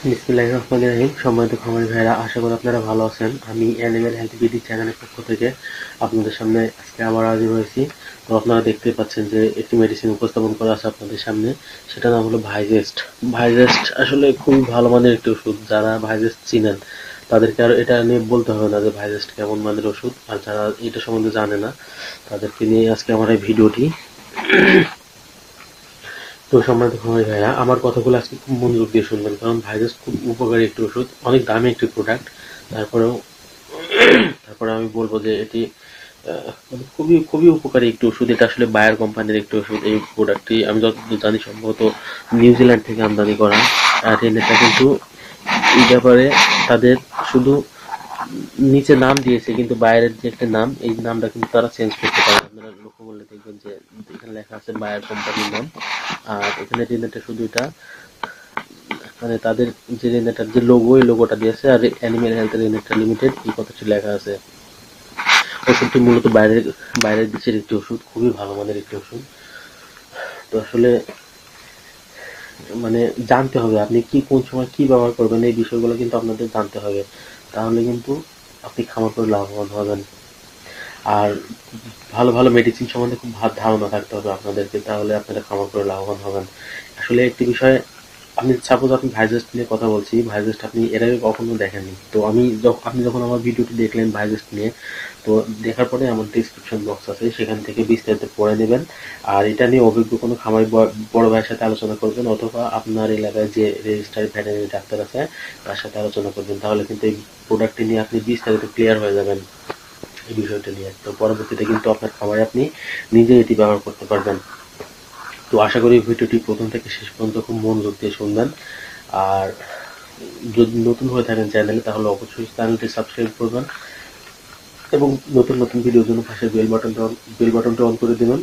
রহিম। সম্মানিত খামারি ভাইরা আশা করি আপনারা ভালো আছেন। আমি অ্যানিমেল হেলথ বিডি চ্যানেলের পক্ষ থেকে আপনাদের সামনে আজকে আবার হাজির হয়েছি। তো আপনারা দেখতে পাচ্ছেন যে একটি মেডিসিন উপস্থাপন করা আছে আপনাদের সামনে। সেটা নাম হলো ভাইজেস্ট ভাইজেস্ট আসলে খুবই ভালো মানের একটি ওষুধ। যারা ভাইজেস্ট চিনেন, তাদেরকে আর এটা নিয়ে বলতে হবে না যে ভাইজেস্ট কেমন মানের ওষুধ। আর যারা এটা সম্বন্ধে জানে না, তাদেরকে নিয়ে আজকে আমার এই ভিডিওটি তো সম্মানিত খামারি ভাইরা আমার কথাগুলো আজকে খুব মনোযোগ দিয়ে শুনবেন, কারণ ভাইরাস খুব উপকারী একটি ওষুধ, অনেক দামি একটি প্রোডাক্ট তারপরেও, তারপরে আমি বলব যে এটি খুবই খুবই উপকারী একটি ওষুধ। এটা আসলে বায়ার কোম্পানির একটি ওষুধ। এই প্রোডাক্টটি আমি যতদূর জানি সম্ভবত নিউজিল্যান্ড থেকে আমদানি করা। আর এটা কিন্তু এই ব্যাপারে তাদের শুধু নিচে নাম দিয়েছে, কিন্তু বাইরের যে একটা নাম, এই নামটা কিন্তু তারা চেঞ্জ করতে পারে আপনারা লক্ষ্য করলে দেখবেন যে এখানে লেখা আছে বায়ার কোম্পানির নাম। আর এখানে রিনেটা শুধু এটা মানে তাদের যে রিনেটার যে লোগো এই লোগোটা দিয়েছে, আর অ্যানিমেল হেলথ রিনেটা লিমিটেড এই কথাটি লেখা আছে। ওষুধটি মূলত বাইরের বাইরের দেশের একটি ওষুধ, খুবই ভালো মানের একটি ওষুধ। তো আসলে মানে জানতে হবে, আপনি কি, কোন সময় কি ব্যবহার করবেন, এই বিষয়গুলো কিন্তু আপনাদের জানতে হবে। তাহলে কিন্তু আপনি খামার করে লাভবান হবেন। আর ভালো ভালো মেডিসিন সম্বন্ধে খুব ভালো ধারণা থাকতে হবে আপনাদেরকে, তাহলে আপনারা খামার করে লাভবান হবেন। আসলে একটি বিষয় আমি সাপোজ আপনি ভাইজেস্ট নিয়ে কথা বলছি ভাইজেস্ট আপনি এর আগে কখনো দেখেননি। তো আমি আপনি যখন আমার ভিডিওটি দেখলেন ভাইজেস্ট নিয়ে তো দেখার পরে আমার ডিসক্রিপশন বক্স আছে, সেখান থেকে বিস্তারিত পড়ে নেবেন। আর এটা নিয়ে অভিজ্ঞ কোনো খামারি বড় ভাইয়ের সাথে আলোচনা করবেন, অথবা আপনার এলাকায় যে রেজিস্টার্ড ভেটেরিনারি ডাক্তার আছে, তার সাথে আলোচনা করবেন। তাহলে কিন্তু এই প্রোডাক্টটি নিয়ে আপনি বিস্তারিত ক্লিয়ার হয়ে যাবেন এই বিষয়টা নিয়ে। তো পরবর্তীতে কিন্তু আপনার খামারে আপনি নিজে এটি ব্যবহার করতে পারবেন। তো আশা করি ভিডিওটি প্রথম থেকে শেষ পর্যন্ত খুব মনোযোগ দিয়ে শুনবেন। আর যদি নতুন হয়ে থাকেন চ্যানেলে, তাহলে অবশ্যই চ্যানেলটি সাবস্ক্রাইব করবেন। এবং নতুন নতুন ভিডিওর জন্য পাশে বেল বাটনটা বেল বাটনটা অন করে দেবেন।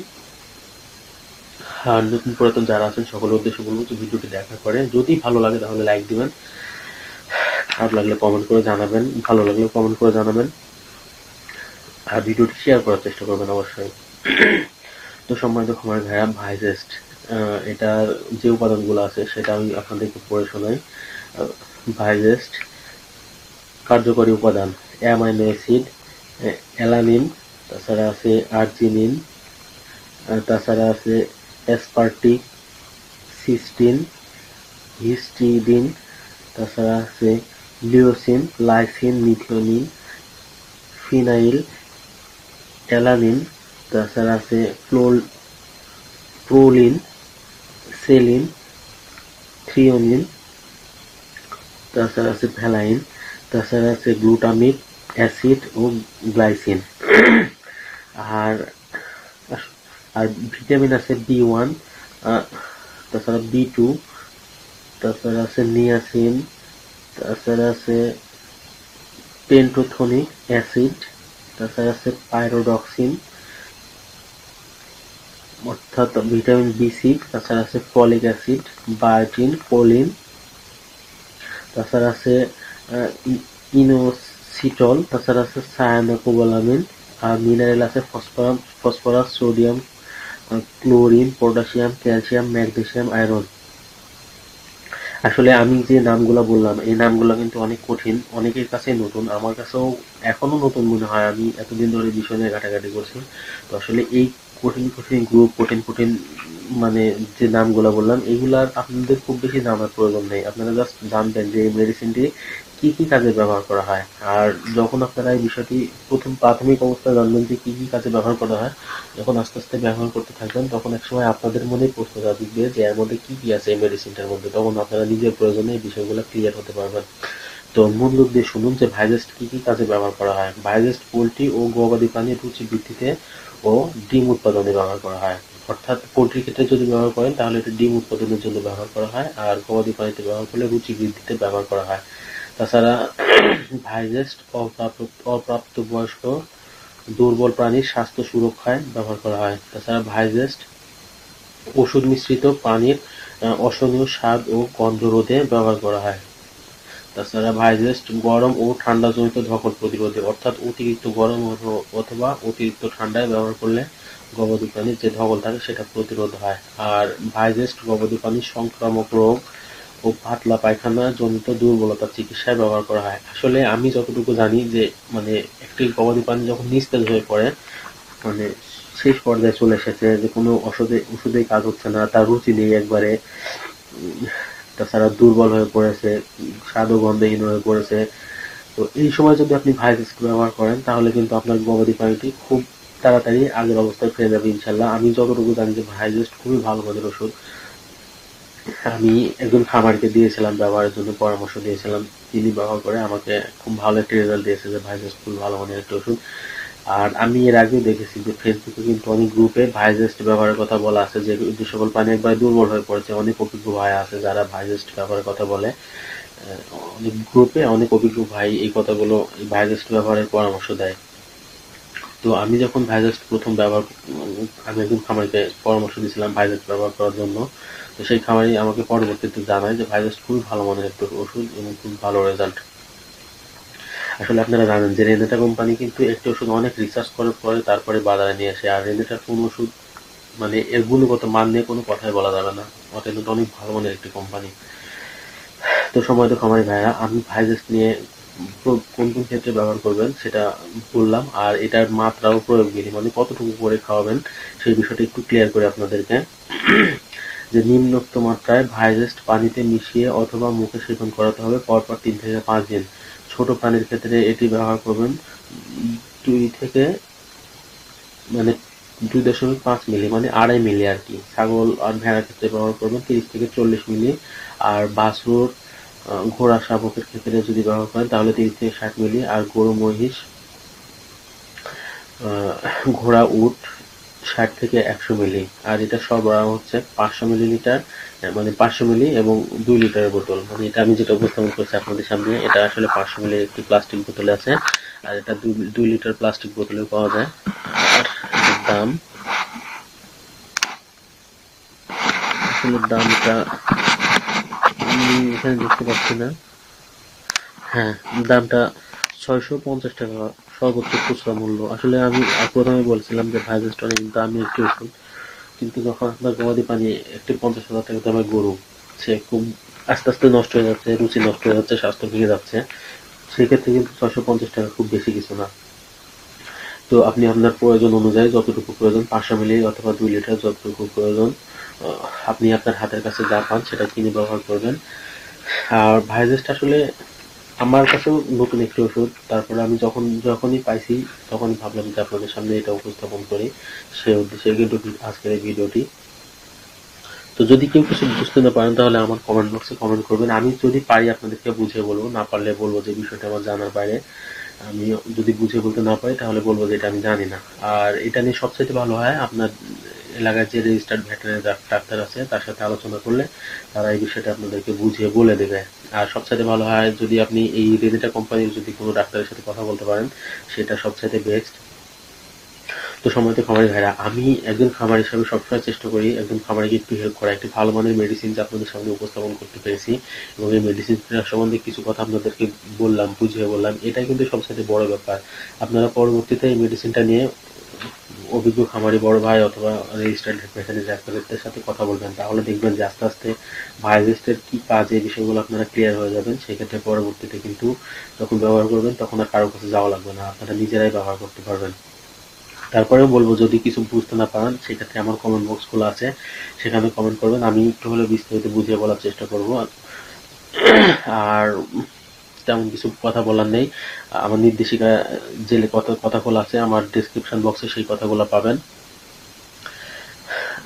আর নতুন পুরাতন যারা আছেন, সকলের উদ্দেশ্যে বলব যে ভিডিওটি দেখার পরে যদি ভালো লাগে তাহলে লাইক দিবেন। খারাপ লাগলে কমেন্ট করে জানাবেন। ভালো লাগলে কমেন্ট করে জানাবেন। আর ভিডিওটি শেয়ার করার চেষ্টা করবেন অবশ্যই। তো সম্মানিত খামার ভাইয়া ভাইজেস্ট এটার যে উপাদানগুলো আছে সেটা আমি আপনাদেরকে পড়ে শোনাই। ভাইজেস্ট কার্যকরী উপাদান অ্যামাইনো অ্যাসিড অ্যালানিন, তাছাড়া আছে আর্জিনিন আর তাছাড়া আছে অ্যাসপার্টিক সিস্টিন, হিস্টিডিন, তাছাড়া আছে leucine, lysine, methionine, phenyl, alanine, তাছাড়া আছে ফ্লোল প্রোলিন সেলিন, থ্রিওনিন, তাছাড়া আছে ভ্যালাইন তাছাড়া আছে গ্লুটামিক অ্যাসিড ও গ্লাইসিন। আর আর ভিটামিন আছে বি ওয়ান তাছাড়া বি টু, তাছাড়া আছে নিয়াসিন, তাছাড়া আছে পেন্টোথনিক অ্যাসিড, তাছাড়া আছে পাইরোডক্সিন, অর্থাৎ ভিটামিন বি সিক্স, তাছাড়া আছে ফলিক অ্যাসিড, বায়োটিন কোলিন তাছাড়া আছে ইনোসিটল তাছাড়া আছে সায়ানোকোবালামিন আর মিনারেল আছে phosphorus phosphorus, sodium chlorine, potassium, calcium magnesium iron. আসলে আমি যে নামগুলো বললাম, এই নামগুলো কিন্তু অনেক কঠিন, অনেকের কাছে নতুন, আমার কাছেও এখনও নতুন মনে হয়, আমি এতদিন ধরে বিষয় নিয়ে ঘাটাঘাটি করছি। তো আসলে এই কঠিন কঠিন গ্রুপ কঠিন কঠিন মানে যে নামগুলো বললাম, এগুলার আপনাদের খুব বেশি জানার প্রয়োজন নেই। আপনারা জাস্ট জানবেন যে এই মেডিসিনটি কি কি কাজে ব্যবহার করা হয়। আর যখন আপনারা এই বিষয়টি প্রথম প্রাথমিক অবস্থায় জানবেন যে কি কি কাজে ব্যবহার করা হয়, যখন আস্তে আস্তে ব্যবহার করতে থাকবেন, তখন একসময় আপনাদের মনেই প্রশ্ন দিবে যে এর মধ্যে কি কি আছে এই মেডিসিনটার মধ্যে। তখন আপনারা নিজের প্রয়োজনে এই বিষয়গুলো ক্লিয়ার হতে পারবেন। তো মনোযোগ দিয়ে শুনুন যে ভাইজেস্ট কি কি কাজে ব্যবহার করা হয়। ভাইজেস্ট পোলট্রি ও গবাদি প্রাণীর রুচি বৃদ্ধিতে ও ডিম উৎপাদনে ব্যবহার করা হয়। অর্থাৎ পোলট্রি ক্ষেত্রে যদি ব্যবহার করেন, তাহলে এটা ডিম উৎপাদনের জন্য ব্যবহার করা হয় আর গবাদি পানিতে ব্যবহার করলে রুচি বৃদ্ধিতে ব্যবহার করা হয়। তাছাড়া ভাইজেস্ট অপ্রাপ্ত বয়স্ক দুর্বল প্রাণীর স্বাস্থ্য সুরক্ষায় ব্যবহার করা হয়। তাছাড়া ভাইজেস্ট ওষুধ মিশ্রিত পানির অসহনীয় স্বাদ ও গন্ধ রোধে ব্যবহার করা হয়। তাছাড়া ভাইজেস্ট গরম ও ঠান্ডাজনিত ধকল প্রতিরোধে, অর্থাৎ অতিরিক্ত গরম অথবা অতিরিক্ত ঠান্ডায় ব্যবহার করলে গবাদি প্রাণীর যে ধকল থাকে সেটা প্রতিরোধ হয়। আর ভাইজেস্ট গবাদি প্রাণীর সংক্রামক রোগ ও পাতলা পায়খানা জনিত দুর্বলতার চিকিৎসায় ব্যবহার করা হয়। আসলে আমি যতটুকু জানি যে মানে একটি গবাদি পানি যখন নিস্তেজ হয়ে পড়ে মানে শেষ পর্যায়ে চলে এসেছে যে কোনো ওষুধে, ওষুধেই কাজ হচ্ছে না, তার রুচি নেই একবারে। তাছাড়া দুর্বল হয়ে পড়েছে স্বাদ গন্ধহীন হয়ে পড়েছে। তো এই সময় যদি আপনি ভাইরাস ব্যবহার করেন, তাহলে কিন্তু আপনার গবাদি পানিটি খুব তাড়াতাড়ি আগের অবস্থায় ফিরে যাবে ইনশাল্লাহ আমি যতটুকু জানি যে ভাইজাস্ট খুবই ভালো মানের ওষুধ। আমি একজন খামারকে দিয়েছিলাম ব্যবহারের জন্য, পরামর্শ দিয়েছিলাম। তিনি ব্যবহার করে আমাকে খুব ভালো একটা রেজাল্ট দিয়েছে যে ভাইজাস্ট খুব ভালো মানের একটা ওষুধ। আর আমি এর আগেও দেখেছি যে ফেসবুকে কিন্তু অনেক গ্রুপে ভাইজেস্ট ব্যবহারের কথা বলা আছে যে যে সকল পানি একবার দুর্বল হয়ে পড়েছে। অনেক অভিজ্ঞ ভাই আছে যারা ভাইজেস্ট ব্যবহারের কথা বলে। অনেক গ্রুপে অনেক অভিজ্ঞ ভাই এই কথাগুলো এই ভাইজেস্ট ব্যবহারের পরামর্শ দেয়। তো আমি যখন ভাইজাস্ট প্রথম ব্যবহার, আমি একজন খামারিকে পরামর্শ দিয়েছিলাম ভাইজাস্ট ব্যবহার করার জন্য। তো সেই খামারি আমাকে পরবর্তীতে জানায় যে ভাইজাস্ট খুবই ভালো মানের একটা ওষুধ এবং খুব ভালো রেজাল্ট আসলে আপনারা জানেন যে রেনেটা কোম্পানি কিন্তু একটি ওষুধ অনেক রিসার্চ করার পরে তারপরে বাজারে নিয়ে আসে। আর রেনেটার কোন ওষুধ মানে এর গুণগত মান নিয়ে কোনো কথাই বলা যাবে না। ওটা অনেক ভালো মানের একটি কোম্পানি। তো সময় তো খামারি ভাইরা আমি ভাইজাস্ট নিয়ে কোন কোন ক্ষেত্রে ব্যবহার করবেন সেটা বললাম। আর এটার মাত্রাও প্রয়োগ প্রয়োগবিধি মানে কতটুকু করে খাওয়াবেন সেই বিষয়টা একটু ক্লিয়ার করে আপনাদেরকে। যে নিম্নোক্ত মাত্রায় ভাইজেস্ট পানিতে মিশিয়ে অথবা মুখে সেবন করাতে হবে পরপর তিন থেকে পাঁচ দিন। ছোট প্রাণীর ক্ষেত্রে এটি ব্যবহার করবেন দুই থেকে মানে দুই দশমিক পাঁচ মিলি মানে আড়াই মিলি আর কি। ছাগল আর ভেড়ার ক্ষেত্রে ব্যবহার করবেন তিরিশ থেকে চল্লিশ মিলি। আর বাছুর ঘোড়া, শাবকের ক্ষেত্রে যদি ব্যবহার করেন, তাহলে তিরিশ থেকে ষাট মিলি। আর গরু, মহিষ ঘোড়া, উট ষাট থেকে একশো মিলি। আর এটা সরবরাহ হচ্ছে পাঁচশো মিলিলিটার মানে পাঁচশো মিলি এবং দুই লিটারের বোতল। মানে এটা আমি যেটা উপস্থাপন করছি আপনাদের সামনে, এটা আসলে পাঁচশো মিলির একটি প্লাস্টিক বোতলে আছে, আর এটা দুই লিটার প্লাস্টিক বোতলে পাওয়া যায়। আর দাম, আসলে দামটা এখানে দেখতে পাচ্ছি না। হ্যাঁ দামটা ছয়শো পঞ্চাশ টাকা সর্বোচ্চ খুচরা মূল্য। আসলে আমি প্রথমে বলছিলাম যে ভাইজাস্ট অনেক দামি একটি ওষুধ। কিন্তু যখন আপনার গবাদি পানি একটি পঞ্চাশ হাজার টাকা দামের গরু, সে খুব আস্তে আস্তে নষ্ট হয়ে যাচ্ছে, রুচি নষ্ট হয়ে যাচ্ছে, স্বাস্থ্য ভেঙে যাচ্ছে, সেক্ষেত্রে কিন্তু ছয়শো পঞ্চাশ টাকা খুব বেশি কিছু না। তো আপনি আপনার প্রয়োজন অনুযায়ী যতটুকু প্রয়োজন পাঁচশো মিলি অথবা দুই লিটার যতটুকু প্রয়োজন আপনি আপনার হাতের কাছে যা পান সেটা কিনে ব্যবহার করবেন। আর ভাইজাস্ট আসলে আমার কাছেও নতুন একটি ওষুধ। তারপরে আমি যখন, যখনই পাইছি, তখনই ভাবলাম যে আপনাদের সামনে এটা উপস্থাপন করি। সেই উদ্দেশ্যে কিন্তু আজকের এই ভিডিওটি তো যদি কেউ কিছু বুঝতে না পারেন, তাহলে আমার কমেন্ট বক্সে কমেন্ট করবেন। আমি যদি পারি, আপনাদেরকে বুঝিয়ে বলব। না পারলে বলব যে বিষয়টা আমার জানার বাইরে। আমি যদি বুঝিয়ে বলতে না পারি, তাহলে বলব যে এটা আমি জানি না। আর এটা নিয়ে সবচেয়ে ভালো হয়, আপনার এলাকায় যে রেজিস্টার্ড ভেটেরিনারি ডাক্তার আছে, তার সাথে আলোচনা করলে তারা এই বিষয়টা আপনাদেরকে বুঝিয়ে বলে দেবে। আর সবচাইতে ভালো হয়, যদি আপনি এই রেজিটা কোম্পানির যদি কোনো ডাক্তারের সাথে কথা বলতে পারেন, সেটা সবচাইতে বেস্ট তো সময় খামারি ভাইরা, আমি একজন খামার হিসাবে সবসময় চেষ্টা করি একজন খামারিকে একটু হেল্প করা, একটি ভালো মানের মেডিসিন যা আপনাদের সামনে উপস্থাপন করতে পেরেছি এবং এই মেডিসিন সম্বন্ধে কিছু কথা আপনাদেরকে বললাম, বুঝিয়ে বললাম, এটাই কিন্তু সবচেয়ে বড় ব্যাপার। আপনারা পরবর্তীতে এই মেডিসিনটা নিয়ে অভিজ্ঞ খামারি বড় ভাই অথবা রেজিস্টার্ড ভেটেরিনারি ডাক্তারদের সাথে কথা বলবেন, তাহলে দেখবেন যে আস্তে আস্তে ভাইরাসের কি কাজ, এই বিষয়গুলো আপনারা ক্লিয়ার হয়ে যাবেন। সেক্ষেত্রে পরবর্তীতে কিন্তু যখন ব্যবহার করবেন, তখন আর কারও কাছে যাওয়া লাগবে না, আপনারা নিজেরাই ব্যবহার করতে পারবেন। তারপরেও বলব, যদি কিছু বুঝতে না পারেন, সেক্ষেত্রে আমার কমেন্ট বক্স খোলা আছে। সেখানে কমেন্ট করবেন। আমি একটু হলেও বিস্তারিত বুঝিয়ে বলার চেষ্টা করব। আর তেমন কিছু কথা বলার নেই। আমার নির্দেশিকা যে কথা কথাগুলো আছে, আমার ডিসক্রিপশন বক্সে সেই কথাগুলো পাবেন।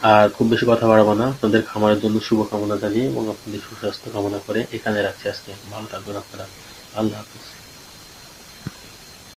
আর খুব বেশি কথা বাড়াবো না। আপনাদের খামারের জন্য শুভকামনা জানিয়ে এবং আপনাদের সুস্বাস্থ্য কামনা করে এখানে রাখছি আজকে। ভালো থাকবেন আপনারা। আল্লাহ হাফিজ।